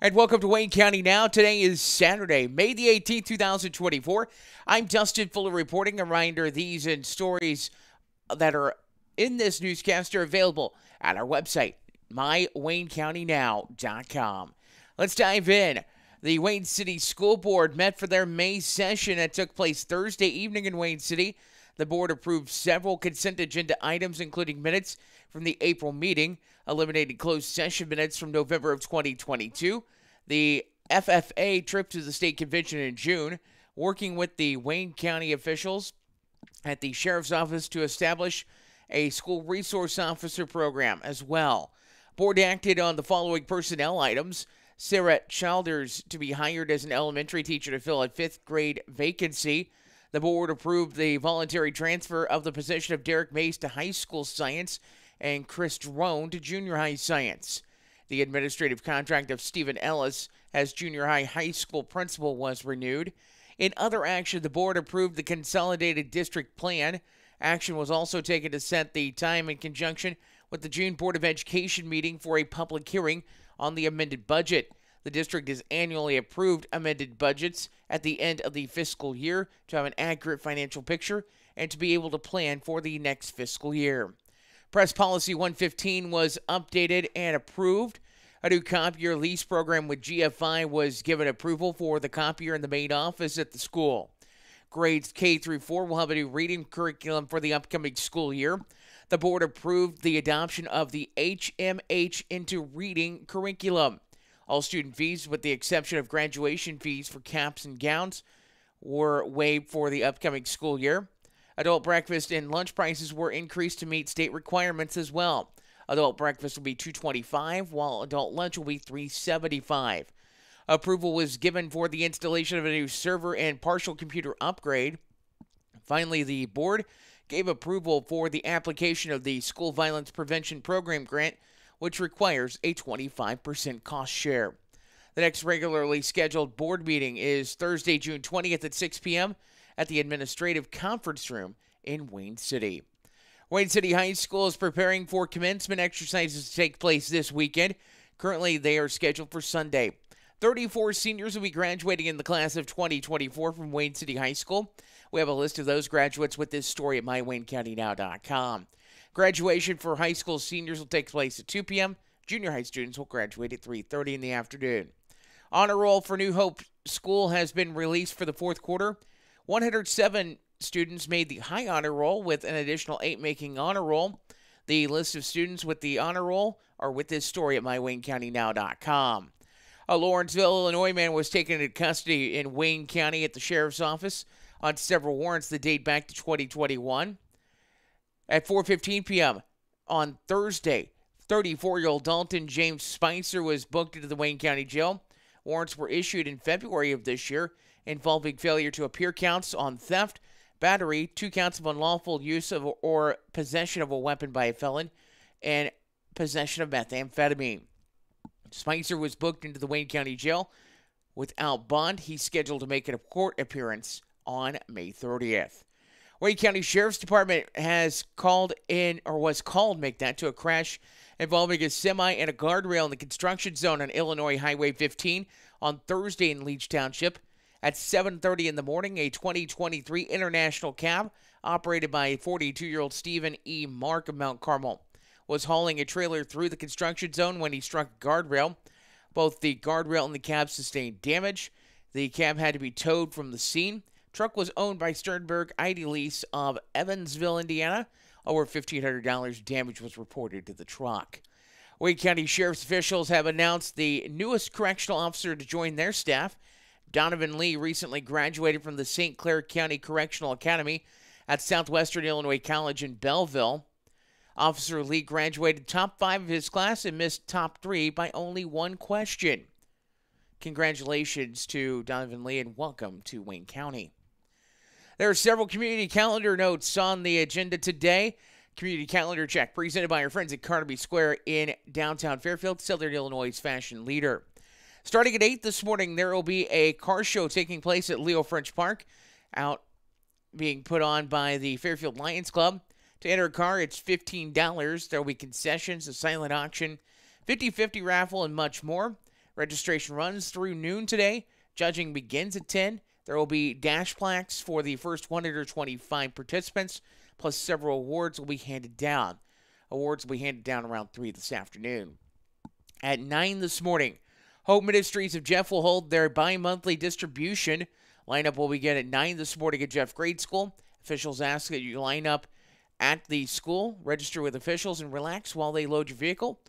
And welcome to Wayne County Now. Today is Saturday, May the 18th, 2024. I'm Dustin Fuller reporting. A reminder these and stories that are in this newscast are available at our website, mywaynecountynow.com. Let's dive in. The Wayne City School Board met for their May session that took place Thursday evening in Wayne City. The board approved several consent agenda items, including minutes from the April meeting, eliminated closed session minutes from November of 2022, the FFA trip to the state convention in June, working with the Wayne County officials at the sheriff's office to establish a school resource officer program as well. Board acted on the following personnel items. Sarah Childers to be hired as an elementary teacher to fill a fifth grade vacancy. The board approved the voluntary transfer of the position of Derek Mays to high school science and Chris Drone to junior high science. The administrative contract of Stephen Ellis as junior high high school principal was renewed. In other action, the board approved the consolidated district plan. Action was also taken to set the time in conjunction with the June Board of Education meeting for a public hearing on the amended budget. The district has annually approved amended budgets at the end of the fiscal year to have an accurate financial picture and to be able to plan for the next fiscal year. Press Policy 115 was updated and approved. A new copier lease program with GFI was given approval for the copier in the main office at the school. Grades K through 4 will have a new reading curriculum for the upcoming school year. The board approved the adoption of the HMH into reading curriculum. All student fees, with the exception of graduation fees for caps and gowns, were waived for the upcoming school year. Adult breakfast and lunch prices were increased to meet state requirements as well. Adult breakfast will be 225 while adult lunch will be 375. Approval was given for the installation of a new server and partial computer upgrade. Finally, the board gave approval for the application of the School Violence Prevention Program grant which requires a 25% cost share. The next regularly scheduled board meeting is Thursday, June 20th at 6 p.m. at the Administrative Conference Room in Wayne City. Wayne City High School is preparing for commencement exercises to take place this weekend. Currently, they are scheduled for Sunday. 34 seniors will be graduating in the class of 2024 from Wayne City High School. We have a list of those graduates with this story at mywaynecountynow.com. Graduation for high school seniors will take place at 2 p.m. Junior high students will graduate at 3:30 in the afternoon. Honor roll for New Hope School has been released for the fourth quarter. 107 students made the high honor roll with an additional 8 making honor roll. The list of students with the honor roll are with this story at mywaynecountynow.com. A Lawrenceville, Illinois man was taken into custody in Wayne County at the sheriff's office on several warrants that date back to 2021. At 4:15 p.m. on Thursday, 34-year-old Dalton James Spicer was booked into the Wayne County Jail. Warrants were issued in February of this year involving failure to appear counts on theft, battery, two counts of unlawful use of or possession of a weapon by a felon, and possession of methamphetamine. Spicer was booked into the Wayne County Jail without bond. He's scheduled to make a court appearance on May 30th. Wayne County Sheriff's Department has called in, or was called, make that, to a crash involving a semi and a guardrail in the construction zone on Illinois Highway 15 on Thursday in Leech Township. At 7:30 in the morning, a 2023 International cab operated by 42-year-old Stephen E. Mark of Mount Carmel was hauling a trailer through the construction zone when he struck a guardrail. Both the guardrail and the cab sustained damage. The cab had to be towed from the scene. Truck was owned by Sternberg Idealease of Evansville, Indiana. Over $1,500 damage was reported to the truck. Wayne County Sheriff's officials have announced the newest correctional officer to join their staff. Donovan Lee recently graduated from the St. Clair County Correctional Academy at Southwestern Illinois College in Belleville. Officer Lee graduated top five of his class and missed top three by only one question. Congratulations to Donovan Lee and welcome to Wayne County. There are several community calendar notes on the agenda today. Community calendar check presented by our friends at Carnaby Square in downtown Fairfield, Southern Illinois' fashion leader. Starting at 8 this morning, there will be a car show taking place at Leo French Park, out being put on by the Fairfield Lions Club. To enter a car, it's $15. There will be concessions, a silent auction, 50 50 raffle, and much more. Registration runs through noon today. Judging begins at 10. There will be dash plaques for the first 125 participants, plus several awards will be handed down. Awards will be handed down around 3 this afternoon. At 9 this morning, Hope Ministries of Jeff will hold their bi monthly distribution. Lineup will begin at 9 this morning at Jeff Grade School. Officials ask that you line up at the school, register with officials, and relax while they load your vehicle.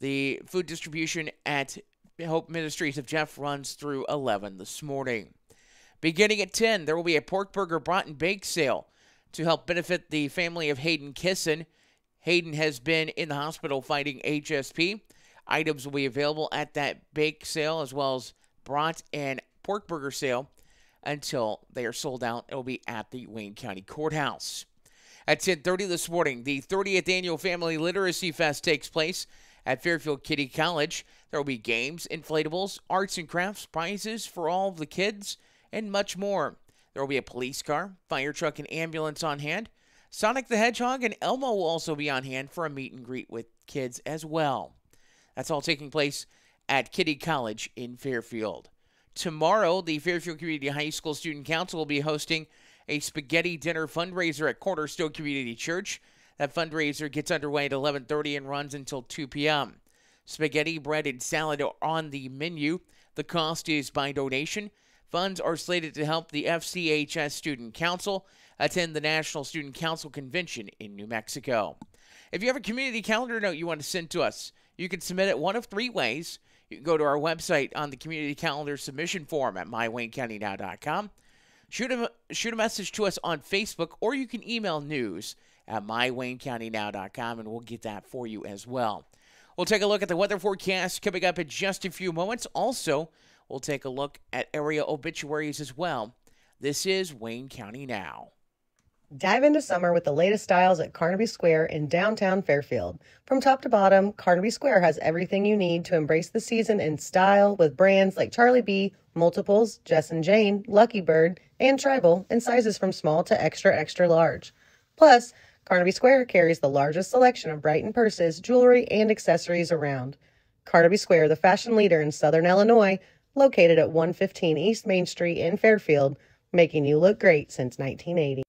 The food distribution at Hope Ministries of Jeff runs through 11 this morning. Beginning at 10, there will be a pork burger brought and bake sale to help benefit the family of Hayden Kissen. Hayden has been in the hospital fighting HSP. Items will be available at that bake sale as well as brat and pork burger sale until they are sold out. It will be at the Wayne County Courthouse. At 10:30 this morning, the 30th annual Family Literacy Fest takes place at Fairfield Kitty College. There will be games, inflatables, arts and crafts, prizes for all of the kids, and much more. There will be a police car, fire truck, and ambulance on hand. Sonic the Hedgehog and Elmo will also be on hand for a meet and greet with kids as well. That's all taking place at Kitty College in Fairfield. Tomorrow, the Fairfield Community High School Student Council will be hosting a spaghetti dinner fundraiser at Cornerstone Community Church. That fundraiser gets underway at 11:30 and runs until 2 p.m. Spaghetti, bread, and salad are on the menu. The cost is by donation. Funds are slated to help the FCHS Student Council attend the National Student Council Convention in New Mexico. If you have a community calendar note you want to send to us, you can submit it one of three ways. You can go to our website on the community calendar submission form at mywaynecountynow.com. Shoot a, shoot a message to us on Facebook, or you can email news at mywaynecountynow.com, and we'll get that for you as well. We'll take a look at the weather forecast coming up in just a few moments. Also, we'll take a look at area obituaries as well. This is Wayne County Now. Dive into summer with the latest styles at Carnaby Square in downtown Fairfield. From top to bottom, Carnaby Square has everything you need to embrace the season in style with brands like Charlie B, Multiples, Jess and Jane, Lucky Bird, and Tribal in sizes from small to extra extra large. Plus, Carnaby Square carries the largest selection of Brighton purses, jewelry, and accessories around. Carnaby Square, the fashion leader in Southern Illinois, located at 115 East Main Street in Fairfield, making you look great since 1980.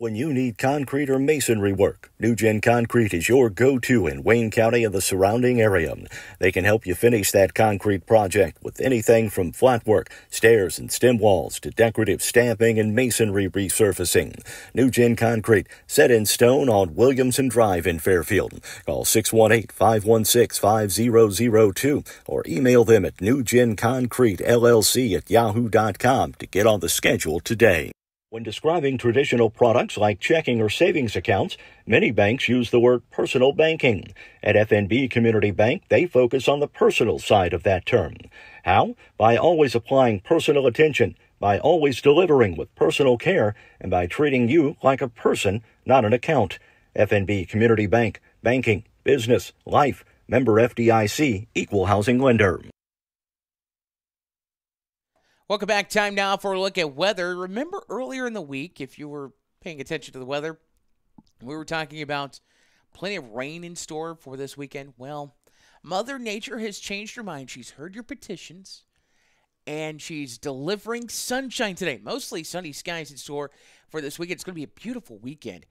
When you need concrete or masonry work, NewGen Concrete is your go-to in Wayne County and the surrounding area. They can help you finish that concrete project with anything from flat work, stairs and stem walls to decorative stamping and masonry resurfacing. NewGen Concrete, set in stone on Williamson Drive in Fairfield. Call 618-516-5002 or email them at newgenconcretellc at yahoo.com to get on the schedule today. When describing traditional products like checking or savings accounts, many banks use the word personal banking. At FNB Community Bank, they focus on the personal side of that term. How? By always applying personal attention, by always delivering with personal care, and by treating you like a person, not an account. FNB Community Bank, banking, business, life, member FDIC, equal housing lender. Welcome back. Time now for a look at weather. Remember earlier in the week, if you were paying attention to the weather, we were talking about plenty of rain in store for this weekend. Well, Mother Nature has changed her mind. She's heard your petitions and she's delivering sunshine today. Mostly sunny skies in store for this weekend. It's going to be a beautiful weekend.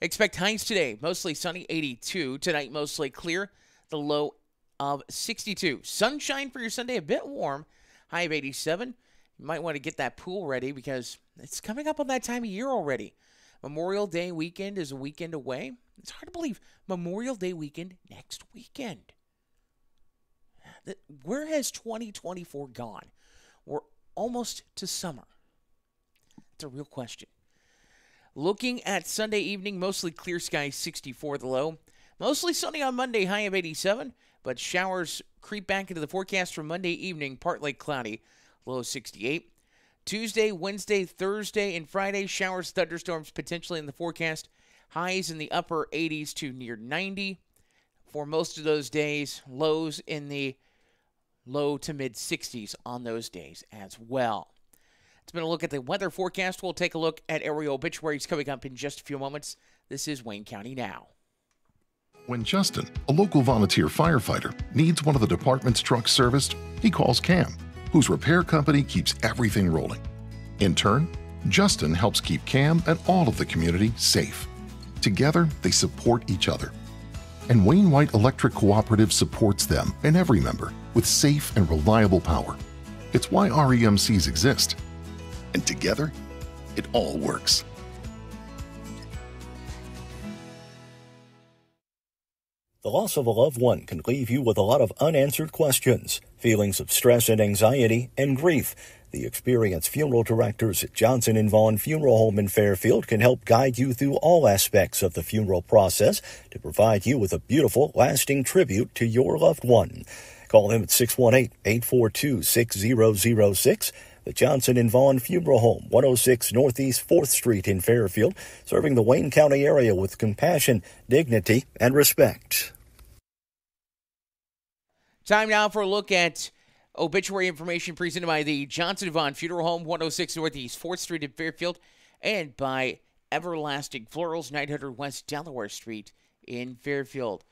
Expect highs today, mostly sunny 82. Tonight, mostly clear, the low of 62. Sunshine for your Sunday, a bit warm, high of 87. You might want to get that pool ready because it's coming up on that time of year already. Memorial Day weekend is a weekend away. It's hard to believe Memorial Day weekend next weekend. Where has 2024 gone? We're almost to summer. It's a real question. Looking at Sunday evening, mostly clear skies, 64 the low. Mostly sunny on Monday, high of 87, but showers creep back into the forecast for Monday evening, partly cloudy low 68. Tuesday, Wednesday, Thursday, and Friday, showers, thunderstorms potentially in the forecast. Highs in the upper 80s to near 90 for most of those days. Lows in the low to mid 60s on those days as well. It's been a look at the weather forecast. We'll take a look at area obituaries coming up in just a few moments. This is Wayne County Now. When Justin, a local volunteer firefighter, needs one of the department's trucks serviced, he calls Cam, whose repair company keeps everything rolling. In turn, Justin helps keep Cam and all of the community safe. Together, they support each other. And Wayne White Electric Cooperative supports them and every member with safe and reliable power. It's why REMCs exist. And together, it all works. The loss of a loved one can leave you with a lot of unanswered questions, feelings of stress and anxiety, and grief. The experienced funeral directors at Johnson and Vaughn Funeral Home in Fairfield can help guide you through all aspects of the funeral process to provide you with a beautiful, lasting tribute to your loved one. Call them at 618-842-6006. The Johnson and Vaughn Funeral Home, 106 Northeast 4th Street in Fairfield, serving the Wayne County area with compassion, dignity, and respect. Time now for a look at obituary information presented by the Johnson Vaughn Funeral Home, 106 Northeast 4th Street in Fairfield, and by Everlasting Florals, 900 West Delaware Street in Fairfield.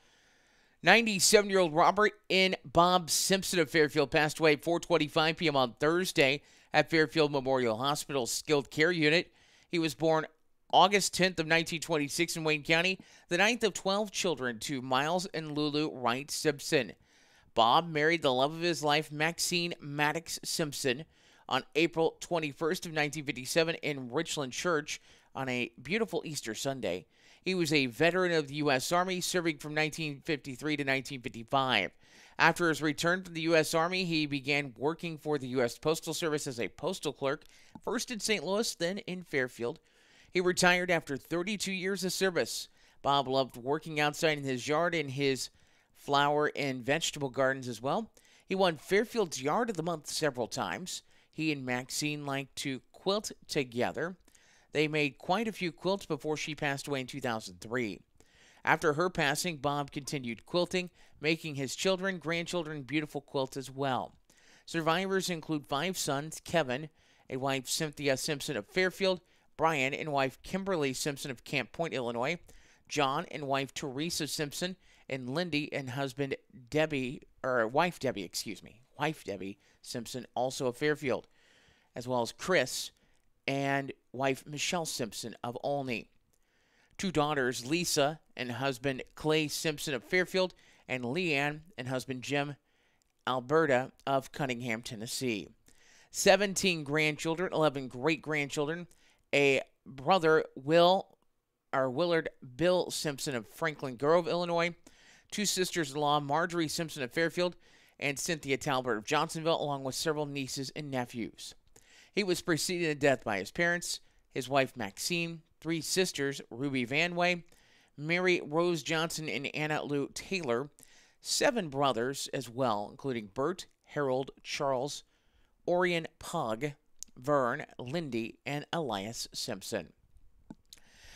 97 year old Robert N. Bob Simpson of Fairfield passed away at 4:25 p.m. on Thursday at Fairfield Memorial Hospital Skilled Care Unit. He was born August 10th of 1926 in Wayne County, the ninth of 12 children to Miles and Lulu Wright Simpson. Bob married the love of his life, Maxine Maddox Simpson, on April 21st of 1957 in Richland Church on a beautiful Easter Sunday. He was a veteran of the U.S. Army, serving from 1953 to 1955. After his return from the U.S. Army, he began working for the U.S. Postal Service as a postal clerk, first in St. Louis, then in Fairfield. He retired after 32 years of service. Bob loved working outside in his yard and his flower and vegetable gardens as well. He won Fairfield's Yard of the Month several times. He and Maxine liked to quilt together. They made quite a few quilts before she passed away in 2003. After her passing, Bob continued quilting, making his children, grandchildren beautiful quilts as well. Survivors include five sons Kevin, a wife Cynthia Simpson of Fairfield, Brian and wife Kimberly Simpson of Camp Point, Illinois, John and wife Teresa Simpson, and Lindy and husband Debbie, or wife Debbie, excuse me, wife Debbie Simpson, also of Fairfield, as well as Chris and wife Michelle Simpson of Olney. Two daughters, Lisa and husband Clay Simpson of Fairfield, and Leanne and husband Jim Alberta of Cunningham, Tennessee. 17 grandchildren, 11 great grandchildren, a brother, Will or Willard Bill Simpson of Franklin Grove, Illinois, two sisters in law, Marjorie Simpson of Fairfield and Cynthia Talbert of Johnsonville, along with several nieces and nephews. He was preceded to death by his parents, his wife Maxine, three sisters, Ruby Vanway, Mary Rose Johnson, and Anna Lou Taylor, seven brothers as well, including Bert, Harold, Charles, Orion Pug, Vern, Lindy, and Elias Simpson.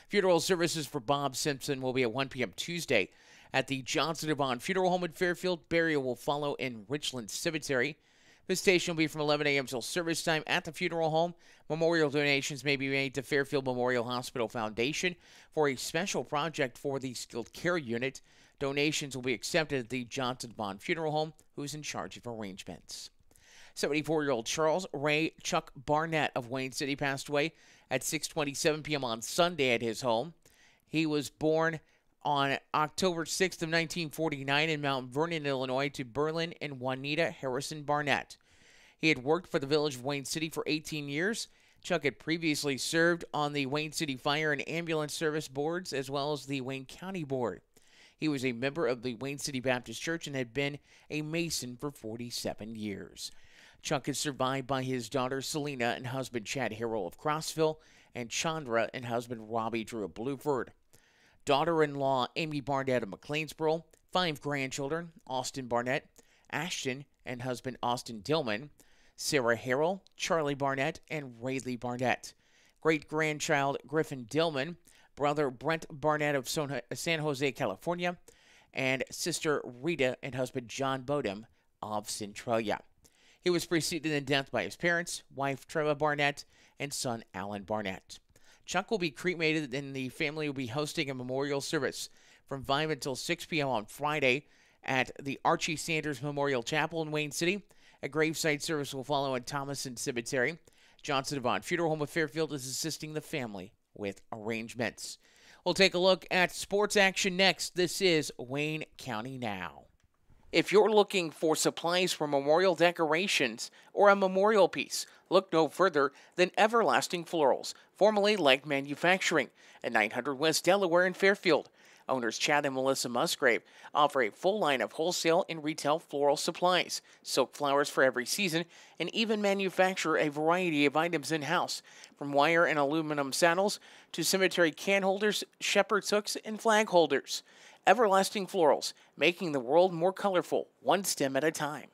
Funeral services for Bob Simpson will be at 1 p.m. Tuesday at the Johnson Vaughn Funeral Home in Fairfield. Burial will follow in Richland Cemetery. Visitation will be from 11 a.m. till service time at the funeral home. Memorial donations may be made to Fairfield Memorial Hospital Foundation for a special project for the skilled care unit. Donations will be accepted at the Johnson Vaughn Funeral Home, who's in charge of arrangements. 74 year old Charles Ray Chuck Barnett of Wayne City passed away at 6:27 p.m. on Sunday at his home. He was born on October 6th of 1949 in Mount Vernon, Illinois, to Berlin and Juanita Harrison Barnett. He had worked for the village of Wayne City for 18 years. Chuck had previously served on the Wayne City Fire and Ambulance Service boards as well as the Wayne County Board. He was a member of the Wayne City Baptist Church and had been a Mason for 47 years. Chuck is survived by his daughter Selena and husband Chad Harrell of Crossville, and Chandra and husband Robbie Drew of Bluford daughter in law Amy Barnett of McLeansboro, five grandchildren Austin Barnett, Ashton and husband Austin Dillman, Sarah Harrell, Charlie Barnett, and Rayleigh Barnett. Great grandchild Griffin Dillman, brother Brent Barnett of San Jose, California, and sister Rita and husband John Bodum of Centralia. He was preceded in death by his parents, wife Treva Barnett, and son Alan Barnett. Chuck will be cremated and the family will be hosting a memorial service from 5 until 6 p.m. on Friday at the Archie Sanders Memorial Chapel in Wayne City. A graveside service will follow at Thomason Cemetery. Johnson Devon Funeral Home of Fairfield is assisting the family with arrangements. We'll take a look at sports action next. This is Wayne County Now. If you're looking for supplies for memorial decorations or a memorial piece, look no further than Everlasting Florals, formerly Leg Manufacturing, at 900 West Delaware in Fairfield. Owners Chad and Melissa Musgrave offer a full line of wholesale and retail floral supplies, silk flowers for every season, and even manufacture a variety of items in house, from wire and aluminum saddles to cemetery can holders, shepherd's hooks, and flag holders. Everlasting Florals, making the world more colorful, one stem at a time.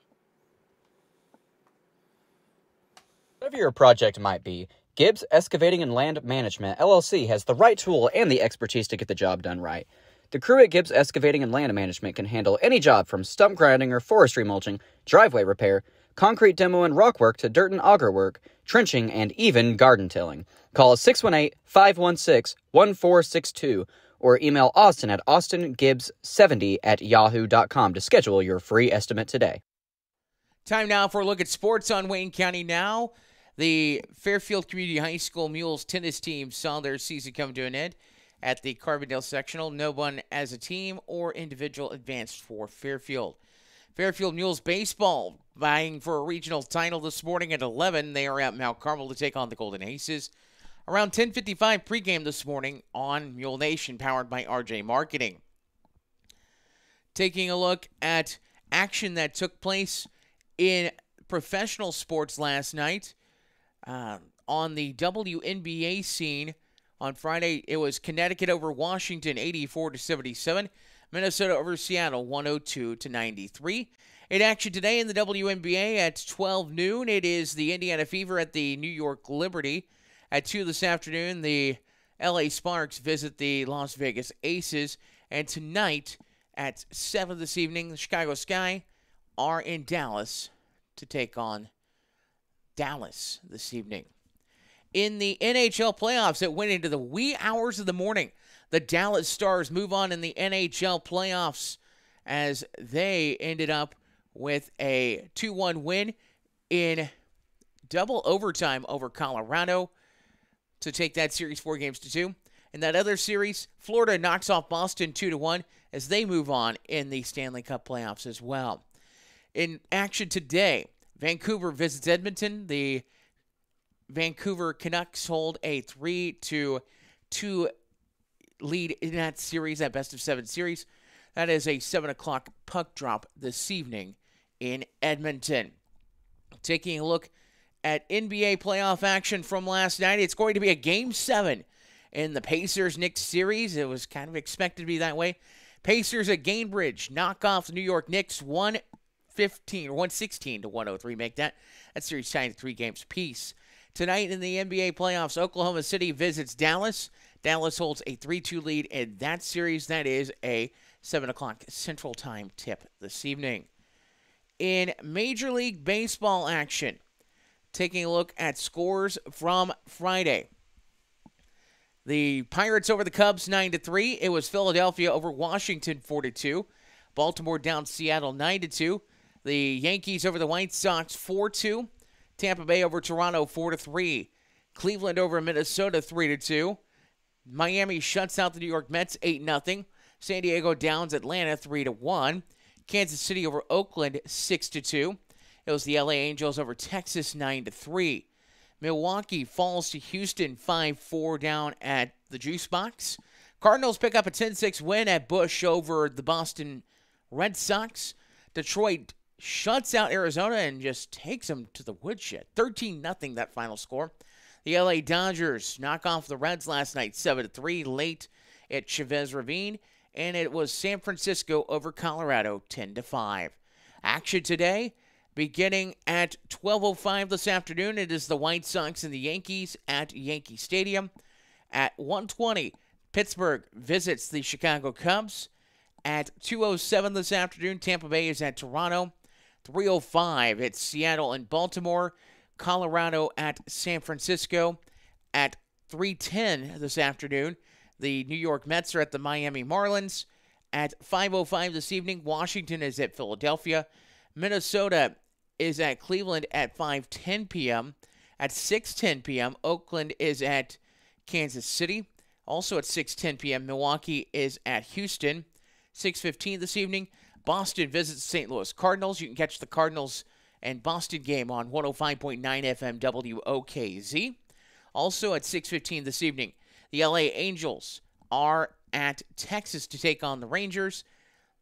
Whatever your project might be, Gibbs Excavating and Land Management LLC has the right tool and the expertise to get the job done right. The crew at Gibbs Excavating and Land Management can handle any job from stump grinding or forestry mulching, driveway repair, concrete demo and rock work to dirt and auger work, trenching, and even garden tilling. Call 618 516 1462 or email Austin at austingibbs70 at yahoo.com to schedule your free estimate today. Time now for a look at sports on Wayne County Now. The Fairfield Community High School Mules tennis team saw their season come to an end at the Carbondale Sectional. No one as a team or individual advanced for Fairfield. Fairfield Mules baseball vying for a regional title this morning at 11. They are at Mount Carmel to take on the Golden Aces. Around 10:55 pregame this morning on Mule Nation, powered by RJ Marketing. Taking a look at action that took place in professional sports last night uh, on the WNBA scene. On Friday, it was Connecticut over Washington, 84 to 77. Minnesota over Seattle, 102 to 93. In action today in the WNBA at 12 noon, it is the Indiana Fever at the New York Liberty. At 2 this afternoon, the LA Sparks visit the Las Vegas Aces. And tonight at 7 this evening, the Chicago Sky are in Dallas to take on Dallas this evening. In the NHL playoffs, it went into the wee hours of the morning. The Dallas Stars move on in the NHL playoffs as they ended up with a 2 1 win in double overtime over Colorado to take that series four games to two. In that other series, Florida knocks off Boston 2 to 1 as they move on in the Stanley Cup playoffs as well. In action today, Vancouver visits Edmonton. The Vancouver Canucks hold a 3 to 2 lead in that series, that best of seven series. That is a 7 o'clock puck drop this evening in Edmonton. Taking a look at NBA playoff action from last night, it's going to be a game seven in the Pacers Knicks series. It was kind of expected to be that way. Pacers at Gainbridge knock off the New York Knicks 115 or 116 to 103. Make that that series tied at three games apiece. Tonight in the NBA playoffs, Oklahoma City visits Dallas. Dallas holds a 3 2 lead in that series. That is a 7 o'clock Central Time tip this evening. In Major League Baseball action, taking a look at scores from Friday. The Pirates over the Cubs 9 to 3. It was Philadelphia over Washington 4 to 2. Baltimore down Seattle 9 to 2. The Yankees over the White Sox 4 2. Tampa Bay over Toronto 4 to 3. Cleveland over Minnesota 3 to 2. Miami shuts out the New York Mets 8 0. San Diego downs Atlanta 3 to 1. Kansas City over Oakland 6 to 2. It was the LA Angels over Texas 9 to 3. Milwaukee falls to Houston 5 4 down at the Juice Box. Cardinals pick up a 10 6 win at Busch over the Boston Red Sox. Detroit shuts out Arizona and just takes them to the woodshed. 13 0 that final score. The LA Dodgers knock off the Reds last night 7 3 late at Chavez Ravine. And it was San Francisco over Colorado 10 to 5. Action today beginning at 12:05 this afternoon. It is the White Sox and the Yankees at Yankee Stadium. At 1:20, Pittsburgh visits the Chicago Cubs. At 2:07 this afternoon, Tampa Bay is at Toronto. 3:05, at Seattle and Baltimore. Colorado at San Francisco. At 3:10 this afternoon, the New York Mets are at the Miami Marlins. At 5:05 this evening, Washington is at Philadelphia. Minnesota is at Cleveland at 5:10 p.m. At 6:10 p.m., Oakland is at Kansas City. Also at 6:10 p.m., Milwaukee is at Houston. 6:15 this evening, Boston visits St. Louis Cardinals. You can catch the Cardinals and Boston game on 105.9 FM WOKZ. Also at 6:15 this evening, the LA Angels are at Texas to take on the Rangers.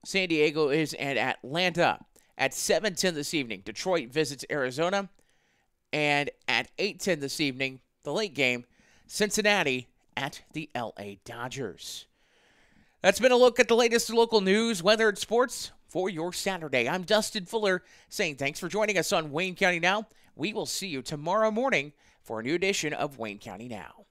San Diego is at Atlanta at 7:10 this evening. Detroit visits Arizona, and at 8:10 this evening, the late game, Cincinnati at the LA Dodgers. That's been a look at the latest local news, weather, and sports for your Saturday. I'm Dustin Fuller saying thanks for joining us on Wayne County Now. We will see you tomorrow morning for a new edition of Wayne County Now.